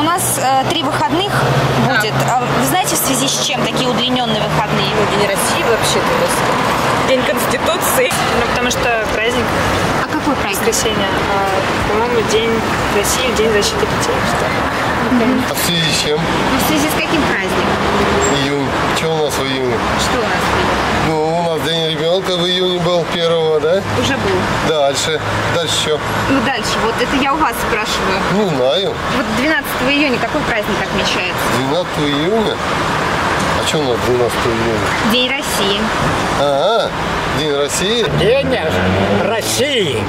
У нас э, три выходных будет. А Вы знаете, в связи с чем такие удлиненные выходные? День России вообще-то. у нас День Конституции. Ну, потому что праздник А какой праздник? воскресенье, а, по-моему, День России, День защиты детей. Что? ли. А в связи с чем? Ну, в связи с каким праздником? Июнь. Что у нас в июне? Что у нас будет? Ну, у нас День ребенка в июне был первого, был. Дальше. Дальше что? Ну, дальше. Вот это я у вас спрашиваю. Не знаю. Вот 12 июня какой праздник отмечается? 12 июня? А что у нас 12 июня? День России. Ага, День России. День России,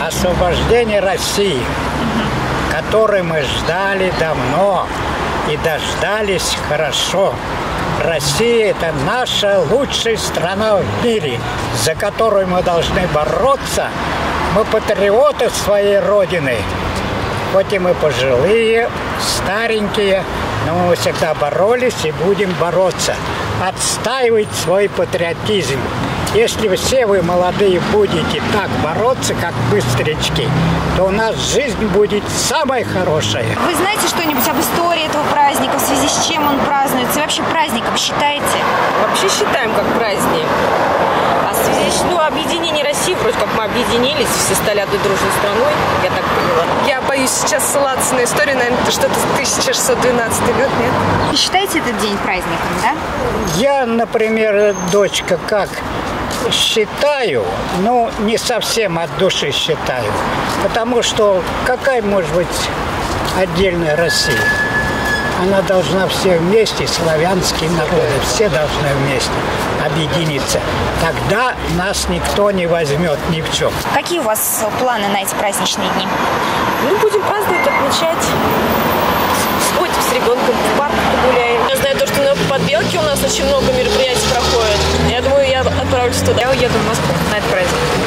освобождение России, который мы ждали давно и дождались хорошо. Россия – это наша лучшая страна в мире, за которую мы должны бороться. Мы патриоты своей Родины. Хоть и мы пожилые, старенькие, но мы всегда боролись и будем бороться. Отстаивать свой патриотизм. Если все вы молодые будете так бороться, как быстрячки, то у нас жизнь будет самая хорошая. Вы знаете что-нибудь об истории этого праздника, в связи с чем он празднуется? И вообще праздником считаете? Вообще считаем как праздник. А в связи с ну, объединение России, вроде как мы объединились, все стали одной дружной страной, я так поняла. Я боюсь сейчас ссылаться на историю, наверное, это что-то 1612 год, нет? И считаете этот день праздником, да? Я, например, дочка, как считаю, но не совсем от души считаю. Потому что какая может быть отдельная Россия? Она должна все вместе, славянские народы, все должны вместе объединиться. Тогда нас никто не возьмет ни в чем. Какие у вас планы на эти праздничные дни? Ну, будем праздновать, отмечать. Сходим с ребенком в парк погуляем. Я знаю то, что на Подбелке у нас очень много мероприятий проходит. Я думаю, я отправлюсь туда. Я уеду в Москву на этот праздник.